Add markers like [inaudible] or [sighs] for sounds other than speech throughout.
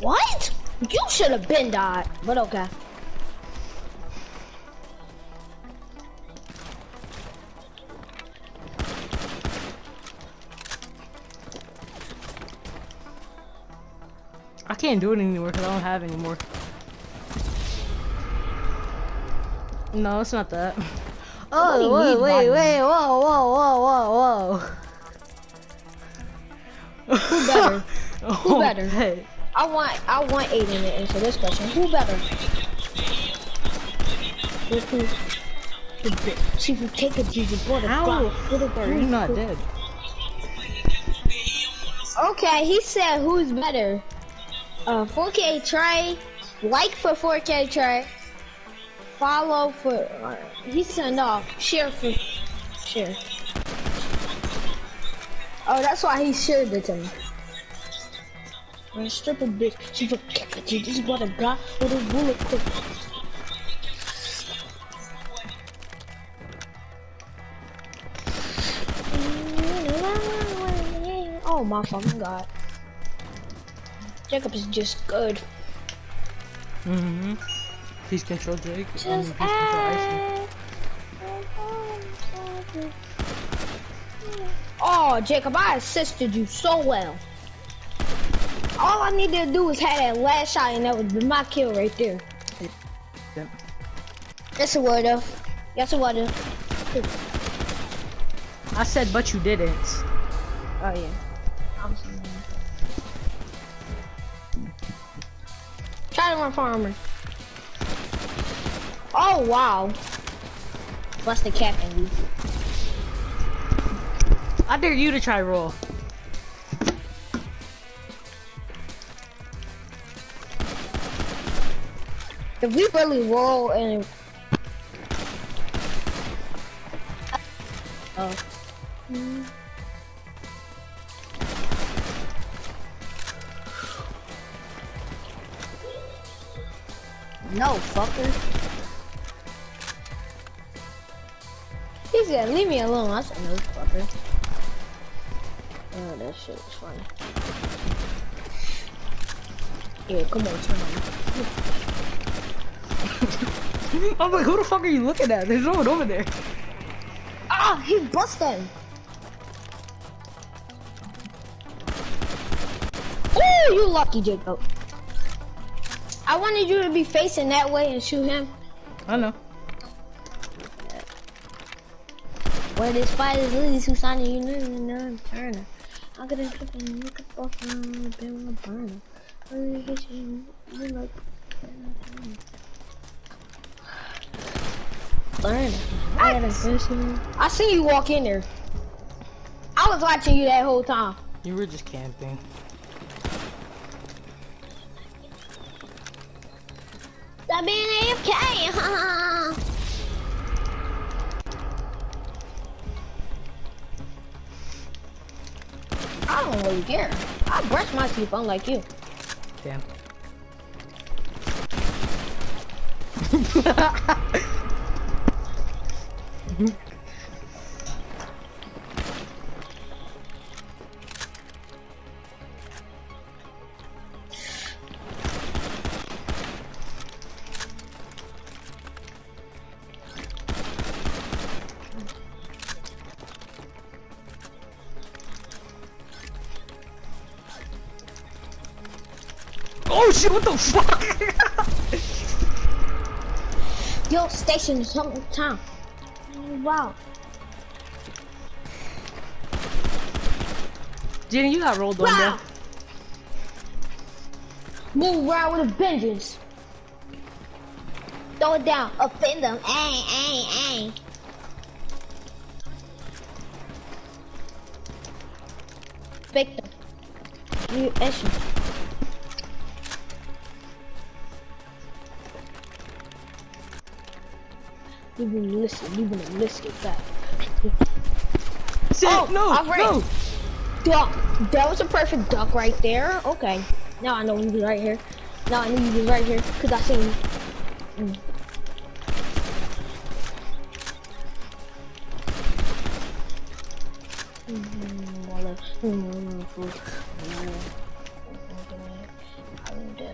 What? You should have been died, but okay. I can't do it anymore because I don't have any No, it's not that. Oh, wait, wait, wait, whoa, whoa, whoa, whoa, whoa. Who better? whoa. [laughs] Who better? Hey. I want I want Aiden to answer this question. Who better? Who- who- Chief of take a Jesus, what a block, what a are you not dead? Okay, he said who's better? Uh, 4K Trey, like for 4K Trey, follow for. Uh, he said no, share for share. Oh, that's why he shared it to me. Strip a bitch. She for you. Is what a guy with a bullet quick. Oh my fucking god. Jacob is just good. Mm-hmm. Please control Jake. I mean, please control. Oh, Jacob, I assisted you so well. All I needed to do was have that last shot, and that would be my kill right there. Yep. Yes, it would have. Yes, it would have. I said, but you didn't. Oh yeah. I'm sorry. Try to run farmer. Oh wow. Bust the captain, dude. I dare you to try roll. If we really roll and leave me alone. I fucker. Oh, that shit was funny. Yeah, come on, turn on. [laughs] I'm like, who the fuck are you looking at? There's no one over there. Ah, he busted. Ooh, you lucky, Jacob. I wanted you to be facing that way and shoot him. I know. Where this fight is Lily Susanna, you know, you know, Turner. I'm gonna flip and look up off my been a burner. I'm gonna get you, you like, Burner. I gotta finish him. I see you walk in there. I was watching you that whole time. You were just camping. Stop being AFK. I don't really care. I brush my teeth unlike you. Damn. [laughs] shit, [laughs] what the fuck? Yo, station is something time. Wow. Jenny, you got rolled on Wow. there. Move around with a vengeance. Throw it down. Offend them. Ang, ang. Fake them. You issue. You've been listening. You've been listening back. Sit. Oh, no. Right. No. Duck! That was a perfect duck right there. Okay. Now I know you be right here. Now I know you be right here because I seen you. Mm.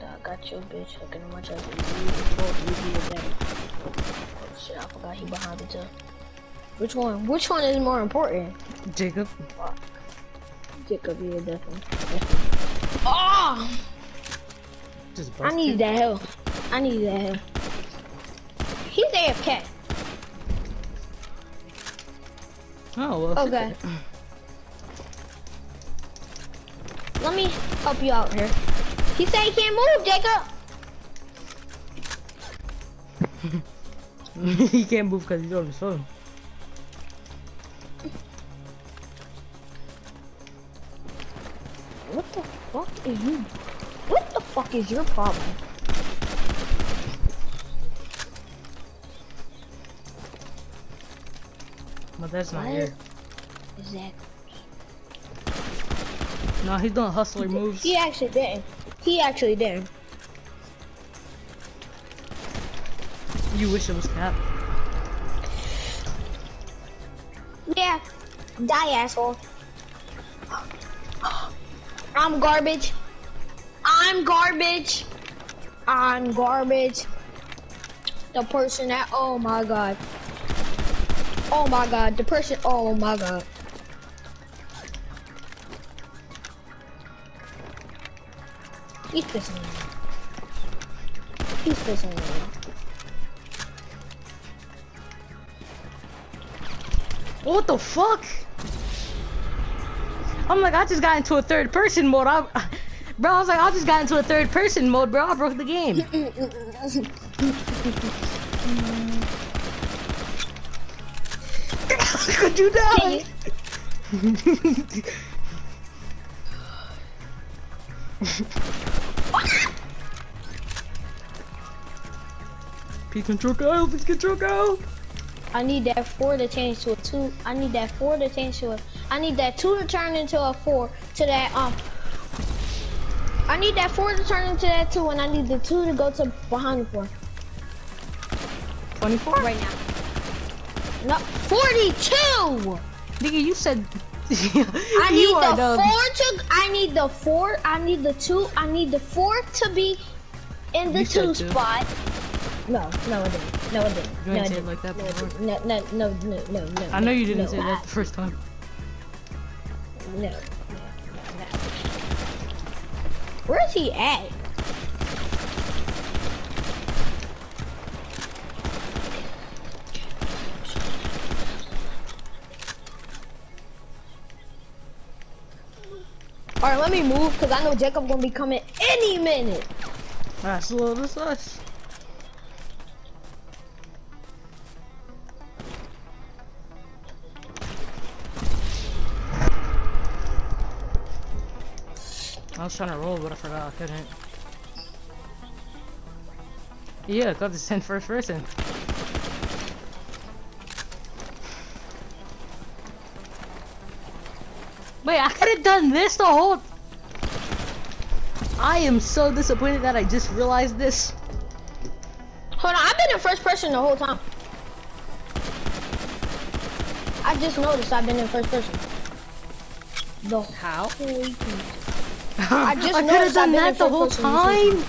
I got your bitch looking much as Which one? Which one is more important? Jacob. Jacob, yeah, definitely. Oh! Just I need that help. I need that help. He's AFK. Oh well. Okay. Let me help you out here. He said he can't move, Jacob. [laughs] he can't move because he's on his phone. Fuck is your problem? But that's not What? here. Exactly. No, he's doing hustler moves. He actually didn't. He actually didn't. You wish it was Cap. Yeah. Die, asshole. I'm garbage. I'm garbage. I'm garbage. The person that, oh my god. Oh my god, the person, oh my god. Me off. He's pissing me off. What the fuck? I'm like, I just got into a third person mode. I, bro, I was like, I just got into a third person mode, bro. I broke the game. [laughs] Could you die? [laughs] Peace control go, control go. I need that four to change to a two. I need that four to change to a. I need that two to turn into a four. To that um. I need that four to turn into that two, and I need the two to go to behind the four 24? right now. No, forty-two. Nigga, you said. [laughs] I [laughs] need are the dumb. four to. I need the four. I need the two. I need the four to be in the You two two. spot. No, no, it didn't. No, it didn't. You no, it say it like that No, before. no, no, no, no, no, no. I know you didn't no, say I- that the first time. No. No. Where's he at? Alright, let me move because I know Jacob gonna be coming any minute. Alright, slow this us. I was trying to roll, but I forgot I couldn't. Yeah, I got this in first person. Wait, I could have done this the whole. I am so disappointed that I just realized this. Hold on, I've been in first person the whole time. I just noticed I've been in first person. The How? I [laughs] just I could have done that the whole first person this time.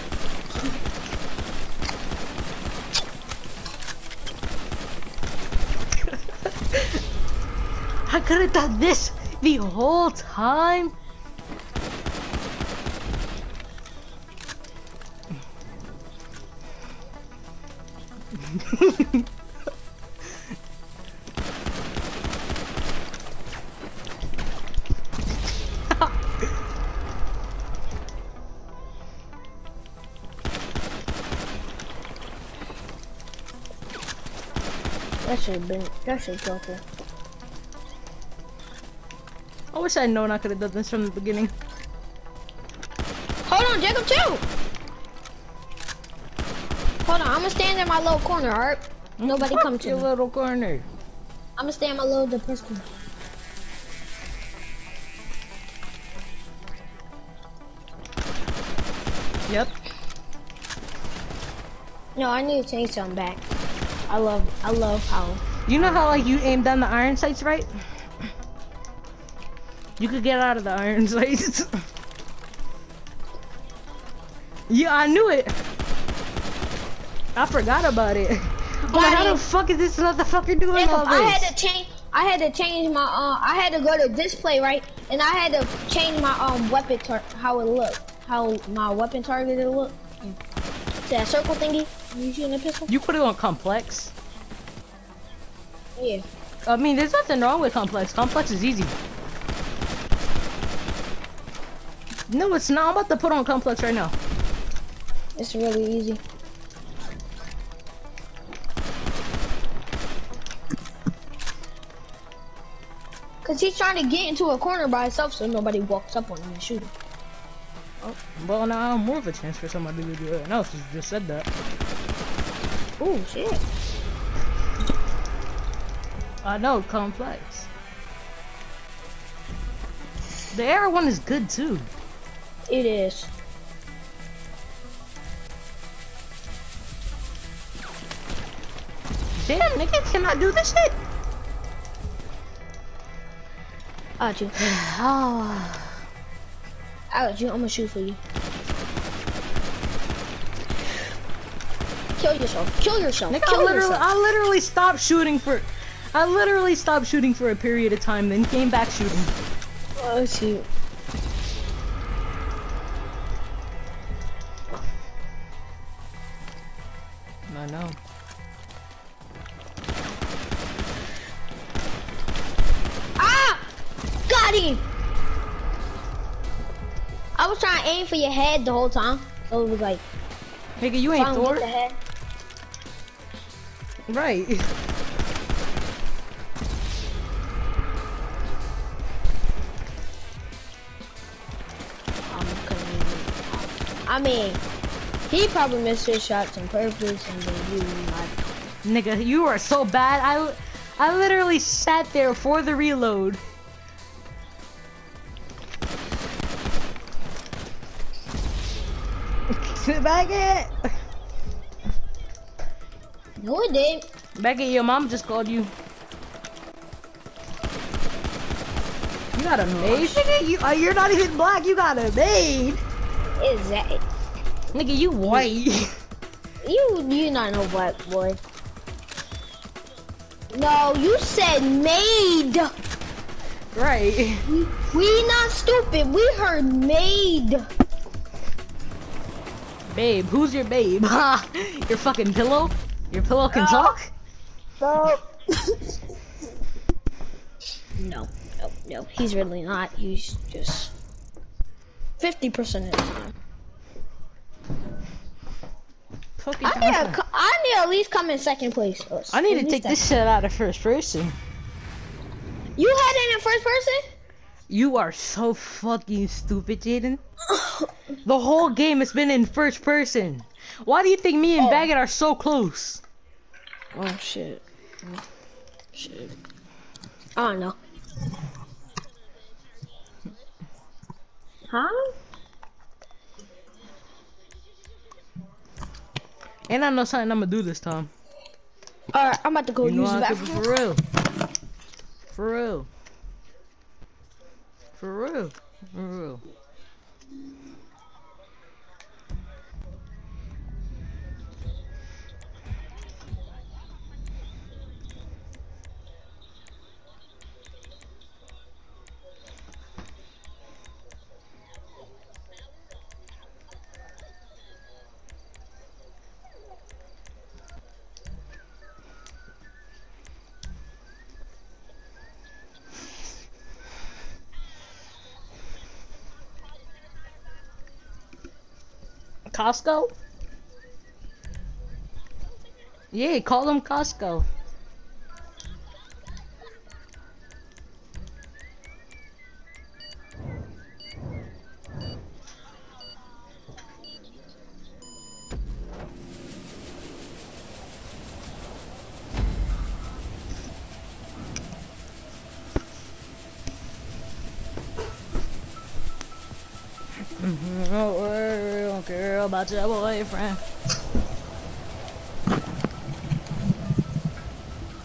[laughs] I could have done this the whole time. That should have been, that should have killed her. I wish I'd known I could have done this from the beginning. Hold on, Jacob, too! Hold on, I'm gonna stand in my little corner, alright? Nobody Fuck come to your me. little corner. I'm gonna stand in my little depressed corner. Yep. No, I need to change something back. I love, I love how. You know how like you aim down the iron sights, right? You could get out of the iron [laughs] sights. yeah, I knew it. I forgot about it. I'm like, how the fuck is this motherfucker doing Jacob, all this? I had to change. I had to change my. Uh, I had to go to display right, and I had to change my um weapon tar how it looked, how my weapon target it look. See that circle thingy? You shooting a pistol? You put it on complex. Yeah. I mean, there's nothing wrong with complex. Complex is easy. No, it's not. I'm about to put on complex right now. It's really easy. Cause he's trying to get into a corner by himself so nobody walks up on him and shoot him. Oh, well, now more of a chance for somebody to do it. No, she just said that. Oh shit. I know, complex. The air one is good too. It is. Damn, nigga, can I do this shit? I you. [sighs] oh. Got you. I'm gonna shoot for you. Kill yourself. Kill yourself. Nigga, Kill I literally, yourself. I literally stopped shooting for, I literally stopped shooting for a period of time, then came back shooting. Oh shoot. Head the whole time. So it was like, Nigga, you ain't Thor, right? I mean, he probably missed his shots on purpose and then you like, Nigga, you are so bad. I, I literally sat there for the reload. Back it. no it did. Back it, your mom just called you. You got a maid, nigga? You, uh, you're not even black. You got a maid. Is that Nigga, you white. [laughs] you? You not no black boy. No, you said maid! right. We, we not stupid. We heard made. Babe, who's your babe? [laughs] your fucking pillow? Your pillow can No. talk? No. [laughs] no, no, no. He's really not. He's just 50% of the time. I need, to, co- I need at least come in second place. Or I need at to least take this shit out of first person. You had it in first person? You are so fucking stupid, Jaden. The whole game has been in first person. Why do you think me and Oh. Baggett are so close? Oh shit. Oh, shit. I don't know. Huh? And I know something I'm gonna do this time. Alright, I'm about to go You use the bathroom. for real. For real. For real. Costco? Yeah, call them Costco. About your boyfriend.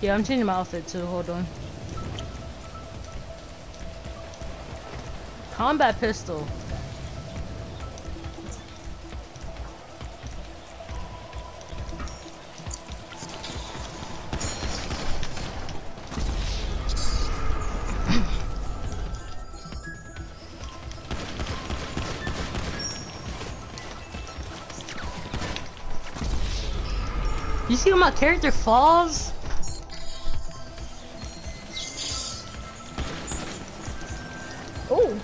Yeah, I'm changing my outfit too. Hold on. Combat pistol. See how my character falls? Ooh.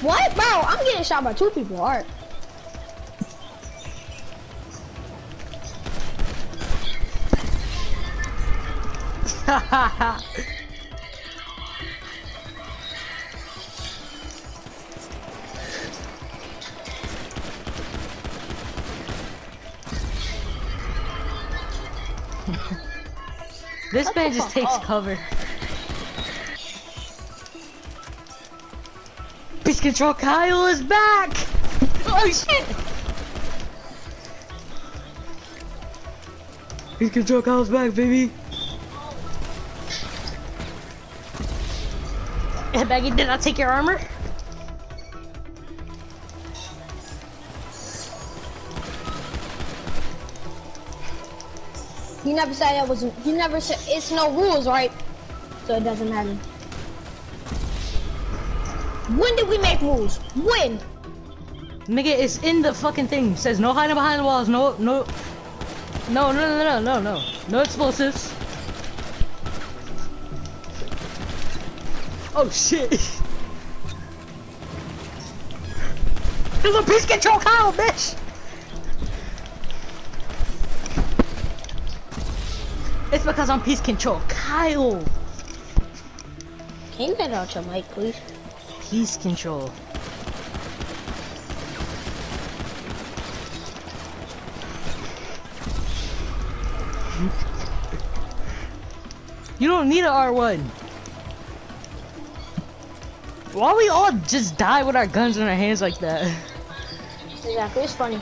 What, bro? I'm getting shot by two people. Alright. [laughs] this man just takes up. [laughs] cover. Beast Control Kyle is back! Oh shit! Beast Control Kyle's back, baby! Baggy, did I take your armor? Never said that was. He never said it's no rules, right? So it doesn't matter. When did we make rules? When? Nigga, it's in the fucking thing. It says no hiding behind the walls, no, no, no, no, no, no, no, no, no explosives. Oh shit! [laughs] There's a beast control Kyle, bitch! It's because I'm peace control Kyle. Can you get out your mic, please? Peace control. You don't need an R1. Why we all just die with our guns in our hands like that? Exactly. It's funny.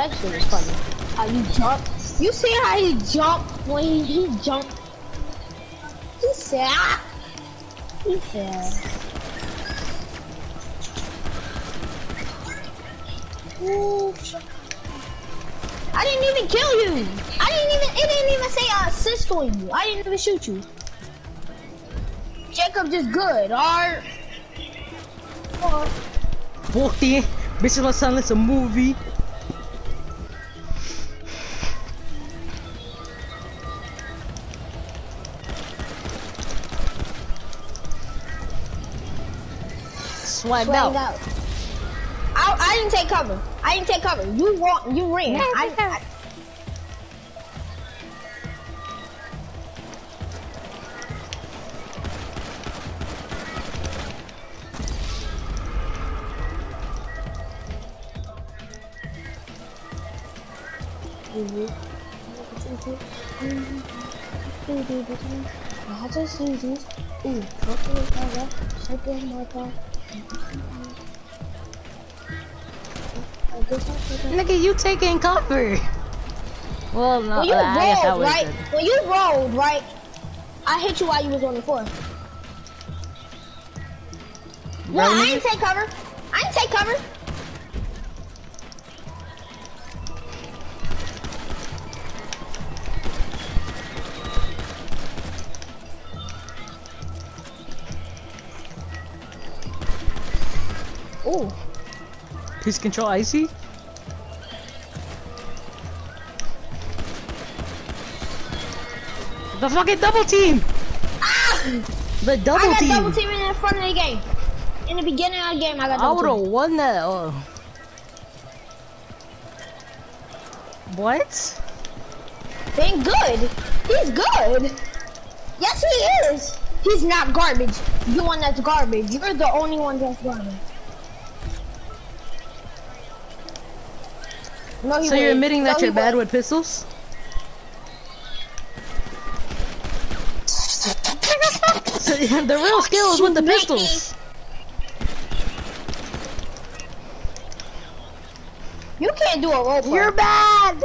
That shit is funny. How you jump? You see how he jumped when he, jumped? He said, ah! He said. I didn't even kill you. I didn't even. It didn't even say uh, assist on you. I didn't even shoot you. Jacob just good. Or Walked in, bitch, my son, it's a movie. Swagged Swagged out. I, I didn't take cover. I didn't take cover. You want you ran. I, yeah. I, I just see this. Ooh, purple color, second marker. I I. Nigga, you taking cover. Well, no, When you I rolled, was right? good. When you rolled, right? I hit you while you was on the floor. No, I didn't take cover. I didn't take cover. Peace control icy. The fucking double team. Ah! The I double got team. double teaming in the front of the game. In the beginning of the game, I got double I would have teaming. won that. Oh. What? Been good. He's good. Yes, he is. He's not garbage. You're one that's garbage. You're the only one that's garbage. No, so wouldn't. you're admitting that no, you're bad with pistols? so yeah, the real skill is with the pistols. You can't do a roll. You're bad!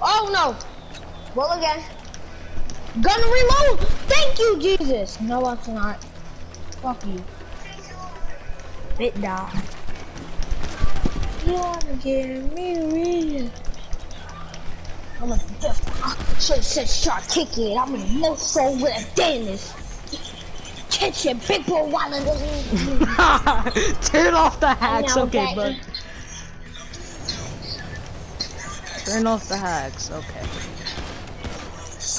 Oh no! Well again. Gun reload! Thank you, Jesus! No, it's not. Fuck you. Bit die. You wanna give me a reason? I'm just should have said start kicking it. I'm gonna no soul with a Dennis. Catch your big boy while it doesn't. [laughs] Turn off the hacks, Now okay, bud. Turn off the hacks, okay.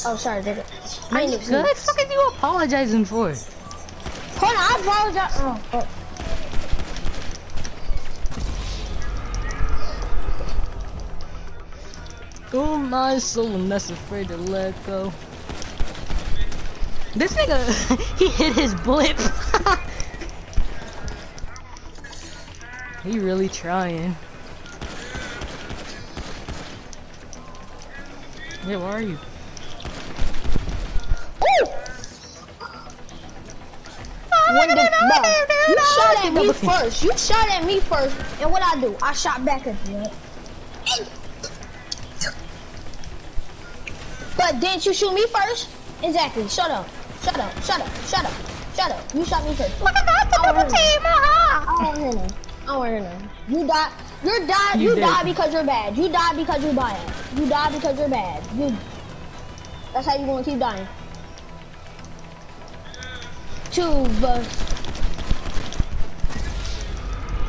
Oh, sorry, David. I ain't even What the fuck are you apologizing for? Oh, oh. Oh my soul, and that's afraid to let go. This nigga, [laughs] he hit his blip. [laughs] he really trying. Yeah, where are you? When the, bro, you shot at me first. You shot at me first, and what I do? I shot back at you. But didn't you shoot me first? Exactly. Shut up. Shut up. Shut up. Shut up. Shut up. You shot me first. Look at that, I don't team, uh-huh. I don't hear no. I don't hear no. You die. You die. You You, die because you're bad. You die because you're bad. You die because you're bad. You. That's how you gonna keep dying. Two of us.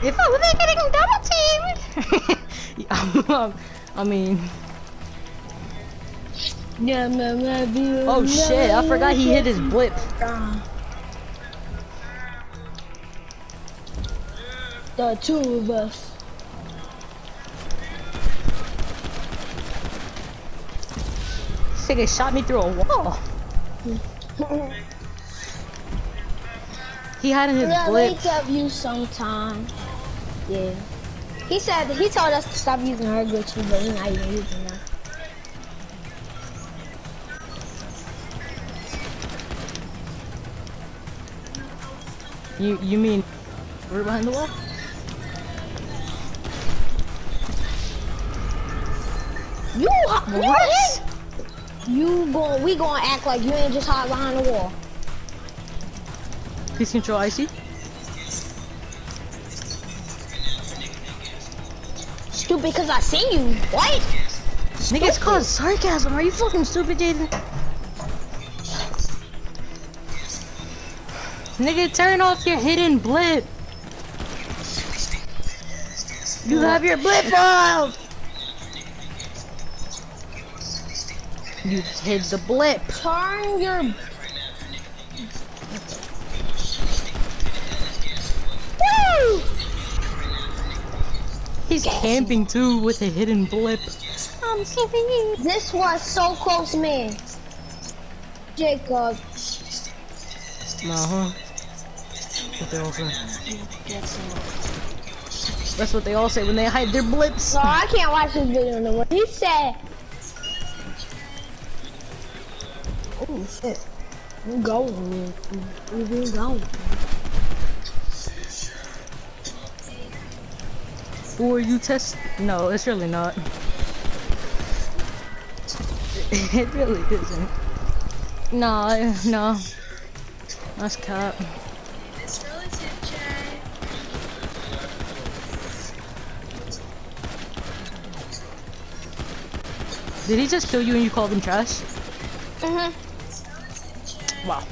If I wasn't getting double teamed. [laughs] I mean, Yeah, man, man, oh shit, I forgot he hit his blip. The two of us. This nigga shot me through a wall. [laughs] He had in his Yeah, blip. wake up you sometime. Yeah. He said he told us to stop using her glitches, but he's not even using that. You you mean we're behind the wall? You, hi- you What? You gon' we gonna act like you ain't just hide behind the wall. Please control IC. Stupid, cause I see you. What? Nigga, it's called sarcasm. Are you fucking stupid, Jaden? Nigga, turn off your hidden blip. You have your blip off. You hid the blip. Turn your. He's camping too with a hidden blip. I'm sleeping. This was so close, man. Jacob. Uh huh. What they all say. That's what they all say when they hide their blips. No, I can't watch this video no more. He said. Oh shit. I'm going, man. I'm really are you test? No, it's really not. [laughs] it really isn't. No, no. That's cap. It's relative, Jay. Did he just kill you and you called him trash? Mm-hmm. It's relative, Jay. Wow.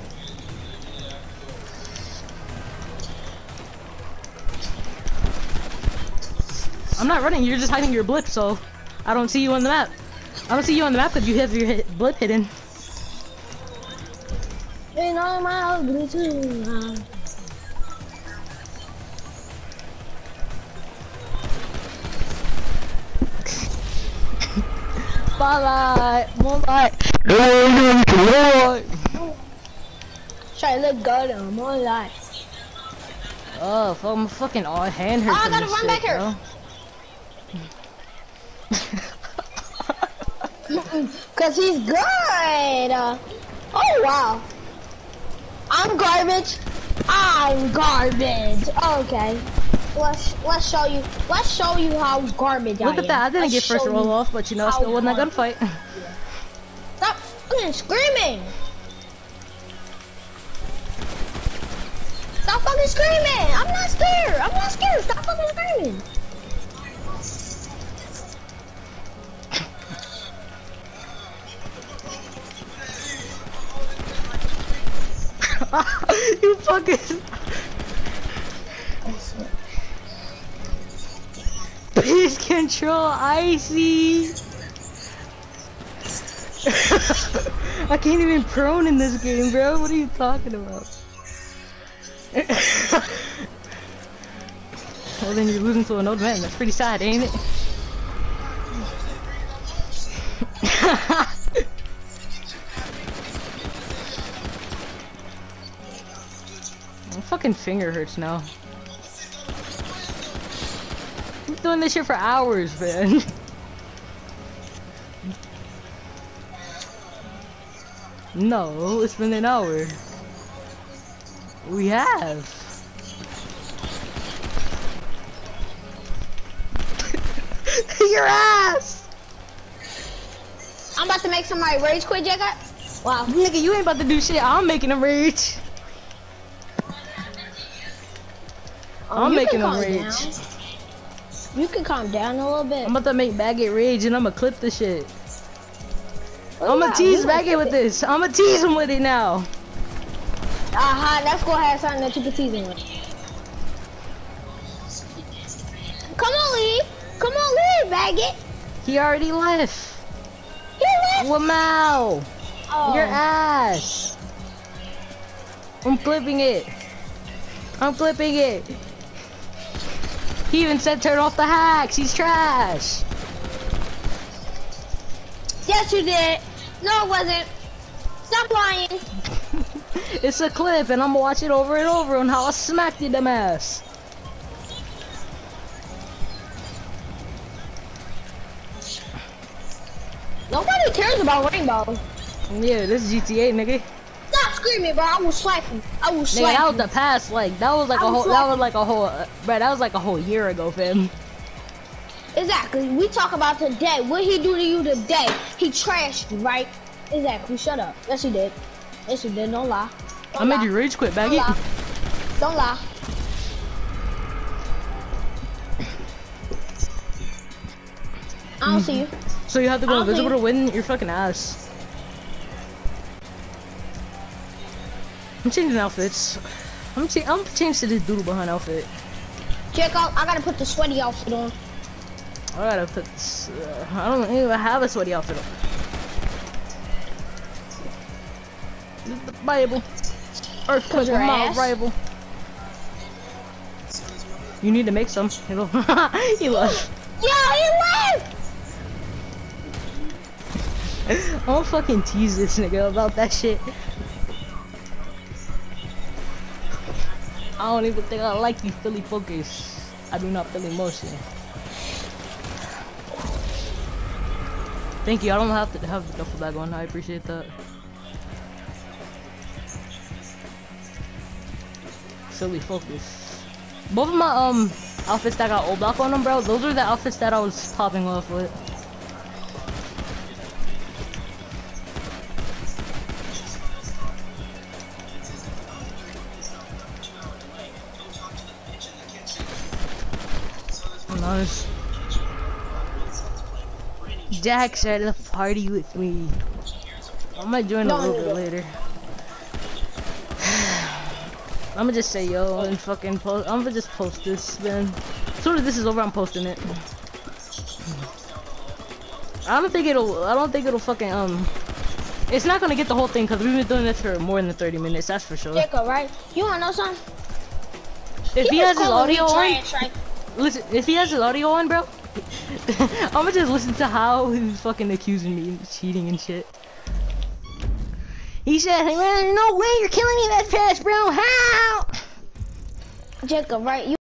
I'm not running, you're just hiding your blip, so I don't see you on the map. I don't see you on the map because you have your hit blip hidden. And all my ugly too. Spotlight, moonlight. Lord. Try to look good on my. Oh, fuck, my fucking all hand hurts. Oh, I gotta run shit, back here. bro. [laughs] Cause he's good. Uh, oh wow. I'm garbage. I'm garbage. Okay. Let's let's show you. Let's show you how garbage I Look am. at that. I didn't Let's get first roll off, but you know, I still won that garbage- gunfight. Stop fucking screaming. Stop fucking screaming. I'm not scared. I'm not scared. Stop fucking screaming. [laughs] you fucking. Please control icy. [laughs] I can't even prone in this game, bro. What are you talking about? [laughs] well, then you're losing to an old man. That's pretty sad, ain't it? Fucking finger hurts now. I'm doing this shit for hours, man. [laughs] no, it's been an hour. We have. [laughs] Your ass! I'm about to make somebody rage quit, Jacob. Wow. Nigga, you ain't about to do shit. I'm making them rage. Oh, I'm making them rage. down. You can calm down a little bit. I'm about to make Baggett rage and I'm gonna clip the shit. Oh, I'm gonna tease Baggett with this. I'm gonna tease him with it now. Aha, that's gonna have something that you can tease him with. Come on, Lee. Come on, Lee, Baggett. He already left. He left. Wow. Oh. Your ass. I'm clipping it. I'm clipping it. He even said turn off the hacks. He's trash. Yes, you did. No, it wasn't. Stop lying. [laughs] It's a clip and I'm gonna watch it over and over on how I smacked you dumb ass. Nobody cares about Rainbow. Yeah, this is GTA, nigga. Stop screaming, bro. I will slap you. I will Nigga, slap that was the past, like, that was like a I'm whole, that was like a whole, uh, bro, that was like a whole year ago, fam. Exactly. We talk about today. What he do to you today? He trashed you, right? Exactly. Shut up. Yes, he did. Yes, he did. Don't lie. Don't I made lie. you rage quit, Don't Baggy. lie. Don't lie. I don't see you. So you have to go invisible to win your fucking ass. I'm changing outfits. I'm, cha I'm change to this doodle behind outfit. Check out. I gotta put the sweaty outfit on. I gotta put this, uh, I don't even have a sweaty outfit on. This is the Bible. Earthquake your my rival. You need to make some. [laughs] It'll he left. Yeah, he left. [laughs] I'm gonna fucking tease this nigga about that shit. I don't even think I like you Philly focus. I do not feel emotion. Thank you. I don't have to have the duffel bag on. I appreciate that. Silly focus. Both of my um outfits that got old block on them, bro. Those are the outfits that I was popping off with. Nice. Jack said to party with me. I might join a little no, bit later. [sighs] I'm gonna just say yo and fucking post. I'm gonna just post this then. As soon as this is over, I'm posting it. I don't think it'll. I don't think it'll fucking um. It's not gonna get the whole thing because we've been doing this for more than 30 minutes. That's for sure. Jacob, right? You wanna know something? If he has his audio on? Listen, if he has his audio on, bro, [laughs] I'm gonna just listen to how he's fucking accusing me of cheating and shit. He said, hey, man, no way you're killing me that fast, bro. How? Jacob, right? You